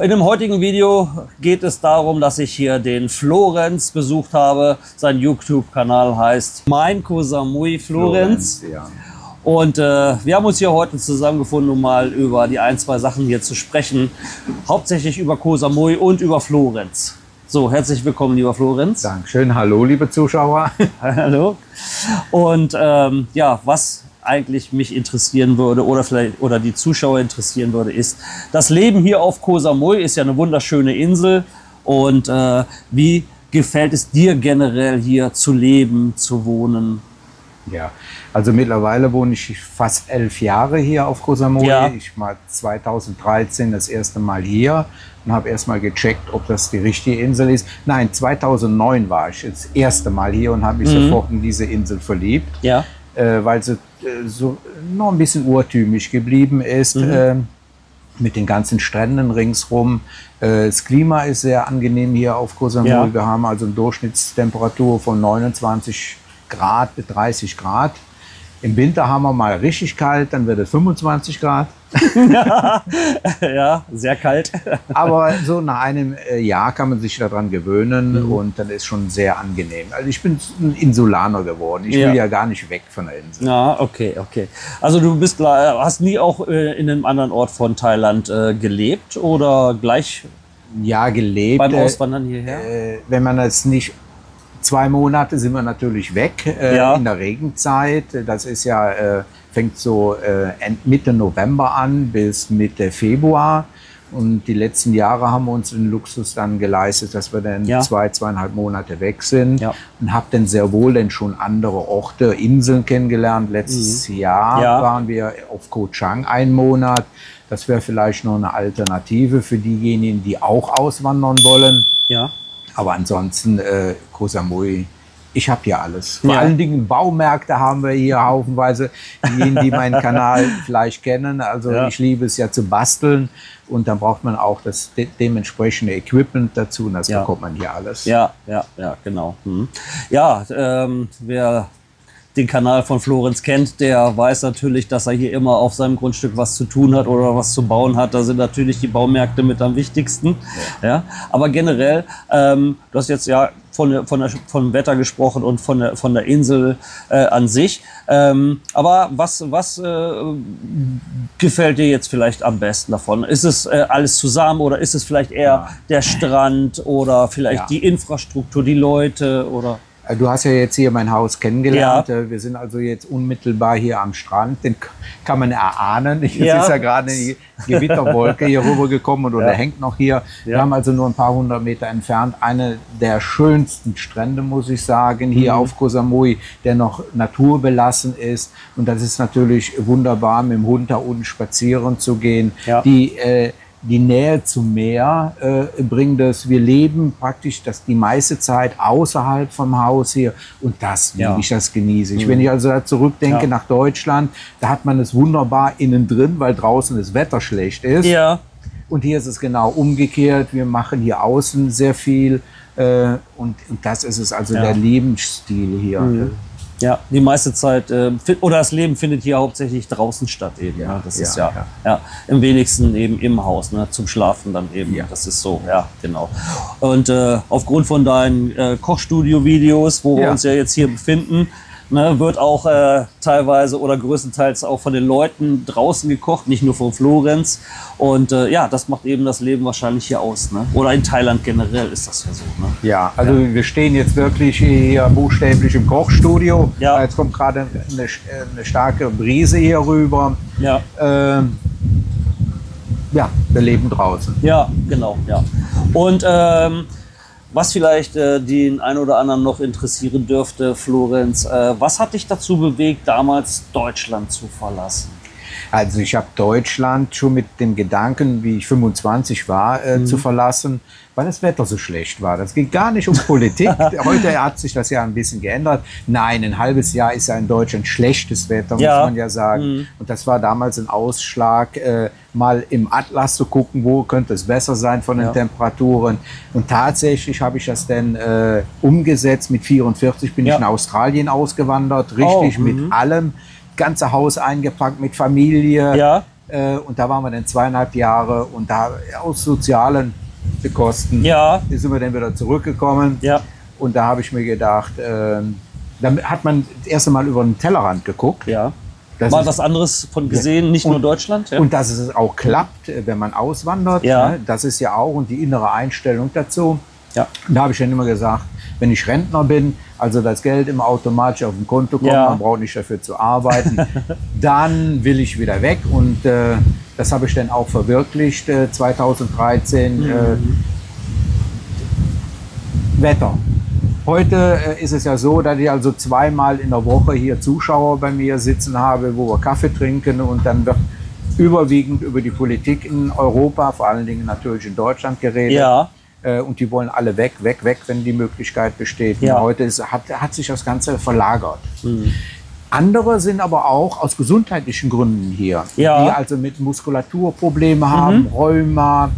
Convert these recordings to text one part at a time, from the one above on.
in dem heutigen Video geht es darum, dass ich hier den Florenz besucht habe. Sein YouTube-Kanal heißt Mein Kosamui Florenz. Florenz, ja. Und äh, wir haben uns hier heute zusammengefunden, um mal über die ein, zwei Sachen hier zu sprechen. Hauptsächlich über Koh Samui und über Florenz. So, herzlich willkommen, lieber Florenz. Dankeschön. Hallo, liebe Zuschauer. Hallo. Und ähm, ja, was eigentlich mich interessieren würde oder vielleicht oder die Zuschauer interessieren würde, ist das Leben hier auf Koh Samui ist ja eine wunderschöne Insel und äh, wie gefällt es dir generell hier zu leben, zu wohnen? Ja, also mittlerweile wohne ich fast elf Jahre hier auf Koh Samui. Ja. Ich war 2013 das erste Mal hier und habe erstmal gecheckt, ob das die richtige Insel ist. Nein, 2009 war ich das erste Mal hier und habe mich Mhm. sofort in diese Insel verliebt. Ja, äh, weil sie äh, so noch ein bisschen urtümlich geblieben ist. Mhm. Äh, mit den ganzen Stränden ringsrum. Äh, das Klima ist sehr angenehm hier auf Koh Samui. Ja. Wir haben also eine Durchschnittstemperatur von 29 Grad bis 30 Grad. Im Winter haben wir mal richtig kalt, dann wird es 25 Grad. ja, sehr kalt. Aber so nach einem äh, Jahr kann man sich daran gewöhnen Mhm. und dann ist schon sehr angenehm. Also ich bin ein Insulaner geworden. Ich Ja. will ja gar nicht weg von der Insel. Ja, okay, okay. Also du bist la- hast nie auch äh, in einem anderen Ort von Thailand äh, gelebt oder gleich Ja, gelebt. beim äh, Auswandern hierher? Äh, wenn man das nicht zwei Monate sind wir natürlich weg äh, Ja. in der Regenzeit. Das ist ja äh, fängt so äh, Mitte November an bis Mitte Februar. Und die letzten Jahre haben wir uns den Luxus dann geleistet, dass wir dann Ja. zwei, zweieinhalb Monate weg sind. Ja. Und habe dann sehr wohl dann schon andere Orte, Inseln kennengelernt. Letztes Jahr Mhm. Ja. waren wir auf Koh Chang einen Monat. Das wäre vielleicht noch eine Alternative für diejenigen, die auch auswandern wollen. Ja. Aber ansonsten äh, Koh Samui, ich habe hier alles. Vor Ja. allen Dingen Baumärkte haben wir hier haufenweise. Diejenigen, die meinen Kanal vielleicht kennen. Also Ja. ich liebe es ja zu basteln. Und dann braucht man auch das de dementsprechende Equipment dazu. Und das Ja. bekommt man hier alles. Ja, ja, ja, genau. Mhm. Ja, ähm, wer den Kanal von Florenz kennt, der weiß natürlich, dass er hier immer auf seinem Grundstück was zu tun hat oder was zu bauen hat. Da sind natürlich die Baumärkte mit am wichtigsten. Ja. Aber generell, ähm, du hast jetzt ja von, von der, vom Wetter gesprochen und von der, von der Insel äh, an sich. Ähm, aber was, was äh, gefällt dir jetzt vielleicht am besten davon? Ist es äh, alles zusammen oder ist es vielleicht eher Ja. der Strand oder vielleicht Ja. die Infrastruktur, die Leute oder? Äh, Du hast ja jetzt hier mein Haus kennengelernt. Äh, Wir sind also jetzt unmittelbar hier am Strand. Den kann man erahnen. Jetzt Ja. ist ja gerade die Gewitterwolke hier rübergekommen oder Ja. hängt noch hier. Wir Ja. haben also nur ein paar hundert Meter entfernt eine der schönsten Strände, muss ich sagen, hier Mhm. auf Koh Samui, der noch naturbelassen ist. Und das ist natürlich wunderbar, mit dem Hund da unten spazieren zu gehen. Ja. Die äh, die Nähe zum Meer äh, bringt das. Wir leben praktisch das die meiste Zeit außerhalb vom Haus hier und das Ja. liebe ich, das genieße ich. Wenn ich also da zurückdenke Ja. nach Deutschland, da hat man es wunderbar innen drin, weil draußen das Wetter schlecht ist. Ja, Und hier ist es genau umgekehrt. Wir machen hier außen sehr viel äh, und, und das ist es also Ja. der Lebensstil hier. Ja, die meiste Zeit äh, oder das Leben findet hier hauptsächlich draußen statt eben. Ja, ne? Das ja, ist ja, ja. ja. im wenigsten eben im Haus, ne? zum Schlafen dann eben. Ja. Das ist so, ja, genau. Und äh, aufgrund von deinen äh, Kochstudio-Videos, wo wir uns ja jetzt hier befinden, ne, wird auch äh, teilweise oder größtenteils auch von den Leuten draußen gekocht, nicht nur von Florenz. Und äh, ja, das macht eben das Leben wahrscheinlich hier aus. Ne? Oder in Thailand generell ist das ja so. Ne? Ja, also wir stehen jetzt wirklich hier buchstäblich im Kochstudio. Ja. Jetzt kommt gerade eine, eine starke Brise hier rüber. Ja. Ähm, ja, wir leben draußen. Ja, genau, ja. Und ähm, was vielleicht äh, den einen oder anderen noch interessieren dürfte, Florenz, äh, was hat dich dazu bewegt, damals Deutschland zu verlassen? Also ich habe Deutschland schon mit dem Gedanken, wie ich 25 war, äh, zu verlassen, weil das Wetter so schlecht war. Das geht gar nicht um Politik. Heute hat sich das ja ein bisschen geändert. Nein, ein halbes Jahr ist ja in Deutschland schlechtes Wetter, Ja. muss man ja sagen. Und das war damals ein Ausschlag, äh, mal im Atlas zu gucken, wo könnte es besser sein von den Ja. Temperaturen. Und tatsächlich habe ich das dann äh, umgesetzt. Mit 44 bin Ja. ich in Australien ausgewandert, richtig Oh, mit mhm. allem. Ganze Haus eingepackt mit Familie. Ja. Äh, und da waren wir dann zweieinhalb Jahre und da aus sozialen Kosten Ja, sind wir dann wieder zurückgekommen. ja, Und da habe ich mir gedacht, ähm, dann hat man das erste Mal über den Tellerrand geguckt. ja. Das Mal ist- was anderes von gesehen, nicht Und- nur Deutschland. Ja. Und dass es auch klappt, äh, wenn man auswandert, Ja. ne, das ist ja auch und die innere Einstellung dazu. Ja. Und da habe ich dann immer gesagt, wenn ich Rentner bin, also das Geld immer automatisch auf dem Konto kommt, Ja. man braucht nicht dafür zu arbeiten, dann will ich wieder weg. Und äh, das habe ich dann auch verwirklicht äh, 2013. Mhm. Äh, Wetter. Heute äh, ist es ja so, dass ich also zweimal in der Woche hier Zuschauer bei mir sitzen habe, wo wir Kaffee trinken und dann wird überwiegend über die Politik in Europa, vor allen Dingen natürlich in Deutschland geredet. ja, Äh, und die wollen alle weg, weg, weg, wenn die Möglichkeit besteht. Ja. Heute ist, hat, hat sich das Ganze verlagert. Mhm. Andere sind aber auch aus gesundheitlichen Gründen hier, Ja. Mhm. die also mit Muskulaturprobleme haben, Rheuma,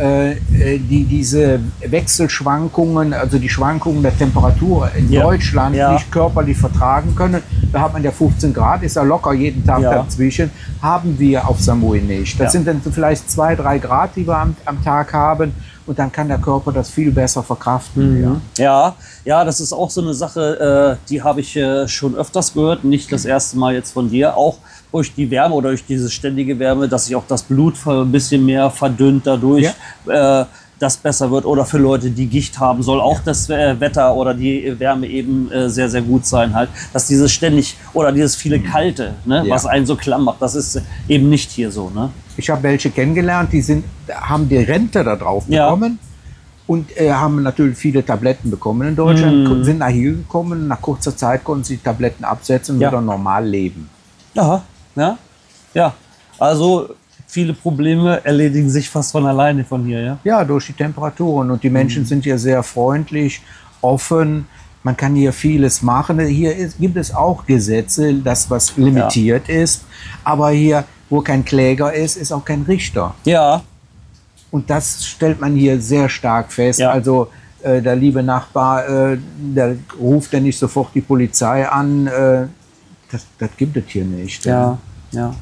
äh, äh, die diese Wechselschwankungen, also die Schwankungen der Temperatur in Ja. Deutschland Ja. nicht körperlich vertragen können. Da hat man ja 15 Grad, ist ja locker jeden Tag dazwischen. Haben wir auf Samui nicht. Das sind dann so vielleicht zwei, drei Grad, die wir am, am Tag haben. Und dann kann der Körper das viel besser verkraften. Ja. Ja, ja, das ist auch so eine Sache, äh, die habe ich äh, schon öfters gehört, nicht das erste Mal jetzt von dir, auch durch die Wärme oder durch diese ständige Wärme, dass sich auch das Blut ein bisschen mehr verdünnt dadurch, äh, das besser wird. Oder für Leute, die Gicht haben, soll auch das äh, Wetter oder die Wärme eben äh, sehr, sehr gut sein halt. Dass dieses ständig oder dieses viele Kalte, ne, Ja. was einen so klamm macht, das ist eben nicht hier so. Ne? Ich habe welche kennengelernt, die sind, haben die Rente da drauf Ja. bekommen und äh, haben natürlich viele Tabletten bekommen in Deutschland, Mhm. sind nach hier gekommen, nach kurzer Zeit konnten sie die Tabletten absetzen und Ja. wieder normal leben. Ja, ja, ja. Also viele Probleme erledigen sich fast von alleine von hier, ja. Ja, durch die Temperaturen und die Mhm. Menschen sind hier sehr freundlich, offen. Man kann hier vieles machen. Hier ist, gibt es auch Gesetze, das was limitiert ist. Aber hier, wo kein Kläger ist, ist auch kein Richter. Ja, Und das stellt man hier sehr stark fest. Ja. Also äh, der liebe Nachbar, äh, der ruft ja nicht sofort die Polizei an. Äh, das, das gibt es hier nicht. ja, ja.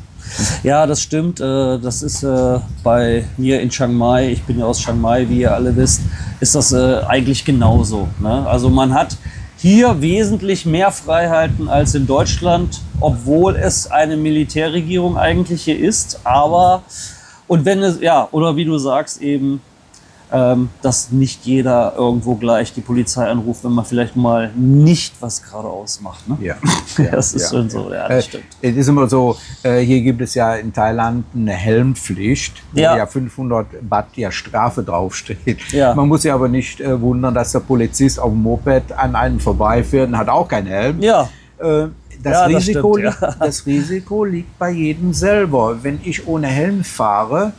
Ja, das stimmt. äh, Das ist äh, bei mir in Chiang Mai, ich bin ja aus Chiang Mai, wie ihr alle wisst, ist das äh, eigentlich genauso. Ne? Also man hat hier wesentlich mehr Freiheiten als in Deutschland, obwohl es eine Militärregierung eigentlich hier ist. Aber, und wenn es, ja, oder wie du sagst, eben, ähm, dass nicht jeder irgendwo gleich die Polizei anruft, wenn man vielleicht mal nicht was geradeaus macht. Ne? Ja. Das ist schon so, ja, das Äh, stimmt. Es ist immer so, äh, hier gibt es ja in Thailand eine Helmpflicht, wo Ja. ja, 500 Baht ja Strafe draufsteht. Ja. Man muss sich aber nicht äh, wundern, dass der Polizist auf dem Moped an einem vorbeifährt und hat auch keinen Helm. Ja, Äh, das, Ja, das Risiko stimmt, liegt, das Risiko liegt bei jedem selber. Wenn ich ohne Helm fahre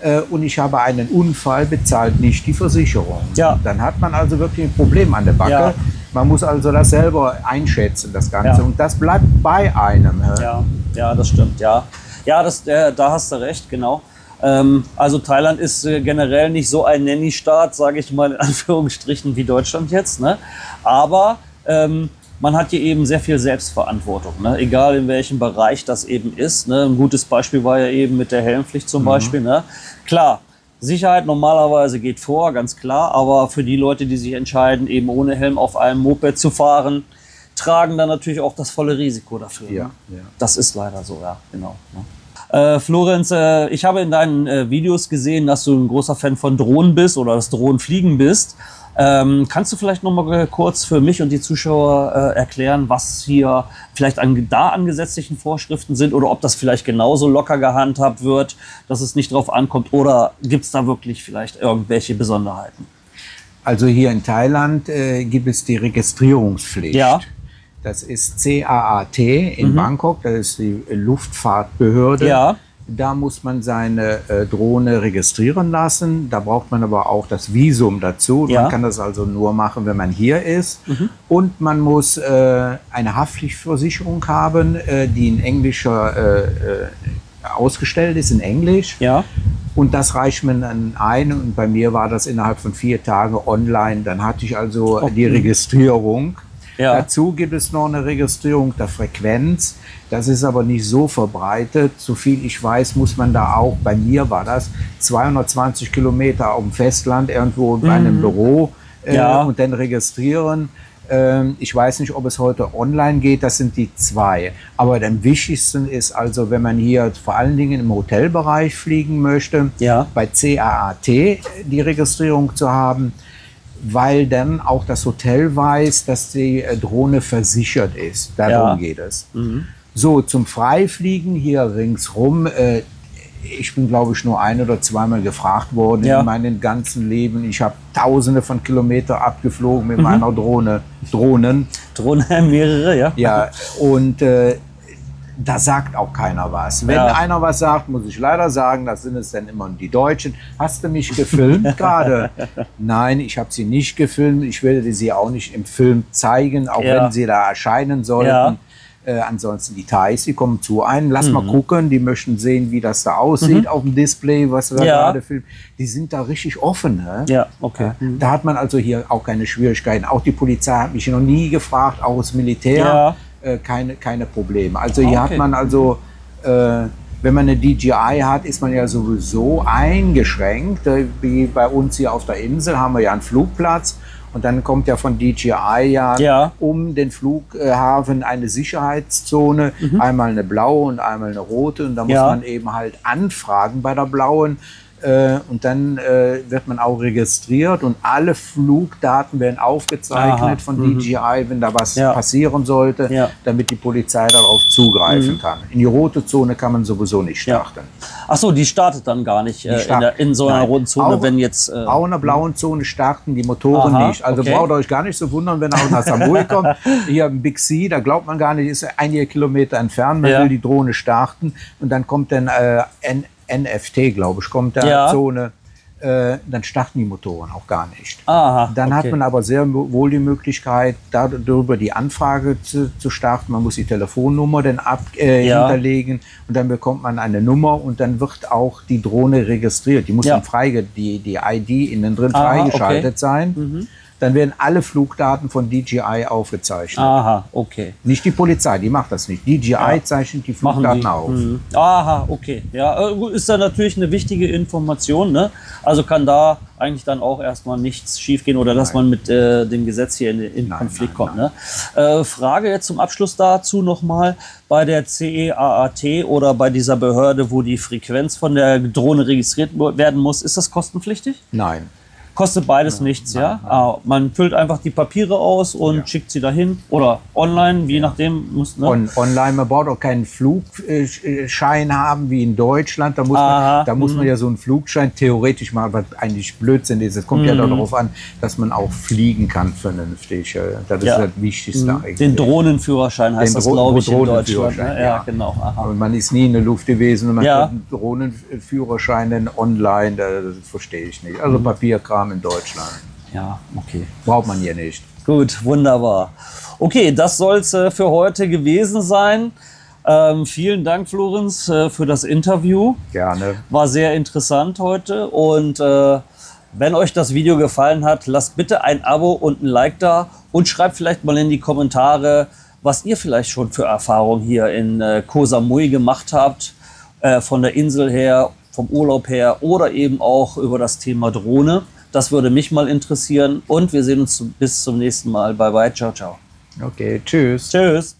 äh, und ich habe einen Unfall, bezahlt nicht die Versicherung. Ja. Dann hat man also wirklich ein Problem an der Backe. Ja. Man muss also das selber einschätzen, das Ganze. Ja. Und das bleibt bei einem. Ja, ja, das stimmt, ja. Ja, das, äh, da hast du recht, genau. Ähm, also Thailand ist äh, generell nicht so ein Nanny-Staat, sage ich mal in Anführungsstrichen, wie Deutschland jetzt. Ne? Aber ähm, man hat hier eben sehr viel Selbstverantwortung, ne? egal in welchem Bereich das eben ist. Ne? Ein gutes Beispiel war ja eben mit der Helmpflicht zum Beispiel. Ne? Klar, Sicherheit normalerweise geht vor, ganz klar, aber für die Leute, die sich entscheiden, eben ohne Helm auf einem Moped zu fahren, tragen dann natürlich auch das volle Risiko dafür. Ja, ne? ja. Das ist leider so, ja, genau. Ne? Äh, Florenz, äh, ich habe in deinen äh, Videos gesehen, dass du ein großer Fan von Drohnen bist oder das Drohnenfliegen bist. Ähm, kannst du vielleicht noch mal kurz für mich und die Zuschauer äh, erklären, was hier vielleicht an, da an gesetzlichen Vorschriften sind oder ob das vielleicht genauso locker gehandhabt wird, dass es nicht drauf ankommt oder gibt es da wirklich vielleicht irgendwelche Besonderheiten? Also hier in Thailand äh, gibt es die Registrierungspflicht. Ja. Mhm. Das ist CAAT in Bangkok, das ist die Luftfahrtbehörde. Ja. Da muss man seine äh, Drohne registrieren lassen. Da braucht man aber auch das Visum dazu. Ja. Mhm. Man kann das also nur machen, wenn man hier ist. Und man muss äh, eine Haftpflichtversicherung haben, äh, die in englischer äh, äh, ausgestellt ist, in Englisch. Ja. Und das reicht mir dann ein. Und bei mir war das innerhalb von vier Tagen online. Dann hatte ich also die Registrierung. Ja. Dazu gibt es noch eine Registrierung der Frequenz. Das ist aber nicht so verbreitet. So viel ich weiß, muss man da auch, bei mir war das, 220 Kilometer auf dem Festland irgendwo bei einem Büro äh, Mhm. Ja. und dann registrieren. Ähm, Ich weiß nicht, ob es heute online geht, das sind die zwei. Aber am wichtigsten ist also, wenn man hier vor allen Dingen im Hotelbereich fliegen möchte, Ja. bei CAAT die Registrierung zu haben, weil dann auch das Hotel weiß, dass die äh, Drohne versichert ist. Darum Ja. geht es. So, zum Freifliegen hier ringsrum. Äh, ich bin, glaube ich, nur ein oder zweimal gefragt worden Ja. in meinem ganzen Leben. Ich habe tausende von Kilometern abgeflogen mit meiner Drohne. Drohnen. Drohne mehrere, ja? Ja, und äh, da sagt auch keiner was. Wenn Ja. einer was sagt, muss ich leider sagen, das sind es dann immer die Deutschen. Hast du mich gefilmt gerade? Nein, ich habe sie nicht gefilmt. Ich werde sie auch nicht im Film zeigen, auch Ja. wenn sie da erscheinen sollten. Ja. Äh, ansonsten die Thais, die kommen zu einem. Lass Mhm. mal gucken, die möchten sehen, wie das da aussieht auf dem Display, was wir gerade filmen. Die sind da richtig offen. Ne? Ja, okay. Da hat man also hier auch keine Schwierigkeiten. Auch die Polizei hat mich noch nie gefragt, auch das Militär. Äh, keine, keine Probleme. Also hier Okay. hat man also, äh, wenn man eine DJI hat, ist man ja sowieso eingeschränkt. Äh, wie bei uns hier auf der Insel haben wir ja einen Flugplatz. Und dann kommt ja von DJI ja, Ja. um den Flughafen eine Sicherheitszone, einmal eine blaue und einmal eine rote. Und da muss Mhm. Ja. man eben halt anfragen bei der blauen. Äh, und dann äh, wird man auch registriert und alle Flugdaten werden aufgezeichnet Aha. von DJI, wenn da was Ja. passieren sollte, Ja. damit die Polizei darauf zugreifen kann. In die rote Zone kann man sowieso nicht Ja. starten. Ach so, die startet dann gar nicht äh, in, der, in so einer Nein. roten Zone, Auch- wenn jetzt. Äh, Auch in der blauen Zone starten die Motoren Aha, nicht. Also okay. braucht euch gar nicht so wundern, wenn ihr auch nach Samui kommt. Hier im Big C, da glaubt man gar nicht, ist einige Kilometer entfernt. Man Ja. will die Drohne starten und dann kommt dann äh, N NFT, glaube ich, kommt da Ja. Zone. Äh, dann starten die Motoren auch gar nicht. aha, Dann hat okay. man aber sehr wohl die Möglichkeit, darüber die Anfrage zu, zu starten. Man muss die Telefonnummer dann ab, äh, Ja. hinterlegen und dann bekommt man eine Nummer und dann wird auch die Drohne registriert. Die muss Ja. dann freige, die, die ID innen drin Aha, freigeschaltet okay. sein. Dann werden alle Flugdaten von DJI aufgezeichnet. Aha, okay. Nicht die Polizei, die macht das nicht. DJI zeichnet die Flugdaten die. auf. Mhm. Aha, okay. Ja, äh, ist dann natürlich eine wichtige Information. Ne? Also kann da eigentlich dann auch erstmal nichts schiefgehen oder dass man mit äh, dem Gesetz hier in, in Nein, Konflikt nein, kommt. Ne? Äh, Frage jetzt zum Abschluss dazu nochmal. Bei der CEAAT oder bei dieser Behörde, wo die Frequenz von der Drohne registriert werden muss, ist das kostenpflichtig? Nein. Kostet beides nichts, ja? Ah, man füllt einfach die Papiere aus und schickt sie dahin. Oder online, je nachdem. Muss, ne? On, online, man braucht auch keinen Flugschein haben wie in Deutschland. Da muss, Aha, man, da muss man ja so einen Flugschein theoretisch machen, was eigentlich Blödsinn ist. Es kommt ja darauf an, dass man auch fliegen kann vernünftig. äh, Das Ja. ist das Wichtigste eigentlich. Den Drohnenführerschein heißt Den das, Dro- glaube ich, in Deutschland. Drohnenführerschein, Ne? Ja, ja. genau. Aha. Und man ist nie in der Luft gewesen und man Ja. hat einen Drohnenführerschein online, das, das verstehe ich nicht. Also Papierkram in Deutschland. Ja, okay. Braucht man hier nicht. Gut, wunderbar. Okay, das soll es äh, für heute gewesen sein. Ähm, vielen Dank, Florenz, äh, für das Interview. Gerne. War sehr interessant heute. Und äh, wenn euch das Video gefallen hat, lasst bitte ein Abo und ein Like da und schreibt vielleicht mal in die Kommentare, was ihr vielleicht schon für Erfahrungen hier in äh, Koh Samui gemacht habt, äh, von der Insel her, vom Urlaub her oder eben auch über das Thema Drohne. Das würde mich mal interessieren und wir sehen uns bis zum nächsten Mal. Bye bye, ciao, ciao. Okay, tschüss. Tschüss.